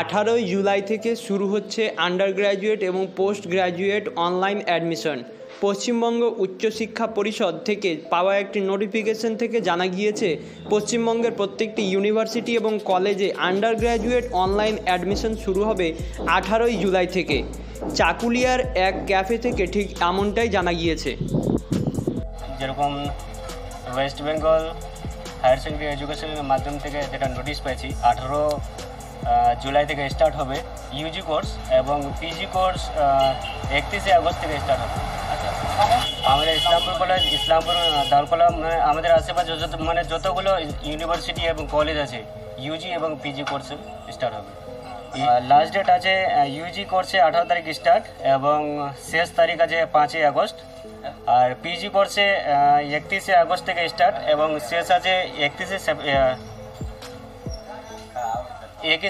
আঠারোই জুলাই থেকে শুরু হচ্ছে আন্ডার গ্র্যাজুয়েট এবং post graduate online admission. Paschimbanga উচ্চশিক্ষা পরিষদ থেকে পাওয়া একটি নোটিফিকেশন থেকে জানা গিয়েছে, পশ্চিমবঙ্গের প্রত্যেকটি ইউনিভার্সিটি এবং কলেজে আন্ডার গ্র্যাজুয়েট অনলাইন অ্যাডমিশন শুরু হবে আঠারোই জুলাই থেকে। চাকুলিয়ার এক ক্যাফে থেকে ঠিক এমনটাই জানা গিয়েছে। যেরকম ওয়েস্ট বেঙ্গল হায়ার সেকেন্ডারি এডুকেশনের মাধ্যম থেকে যেটা নোটিশ পেয়েছি, আঠারো জুলাই থেকে স্টার্ট হবে ইউজি কোর্স এবং পিজি কোর্স একত্রিশে আগস্ট থেকে স্টার্ট হবে। আমাদের ইসলামপুর কলেজ ইসলামপুর দারকলা আমাদের আশেপাশে যত মানে যতগুলো ইউনিভার্সিটি এবং কলেজ আছে ইউজি এবং পিজি কোর্স স্টার্ট হবে। লাস্ট ডেট আছে ইউজি কোর্সে আঠারো তারিখ স্টার্ট এবং শেষ তারিখ আছে পাঁচই আগস্ট। আর পিজি কোর্সে একত্রিশে আগস্ট থেকে স্টার্ট এবং শেষ আছে একত্রিশে একে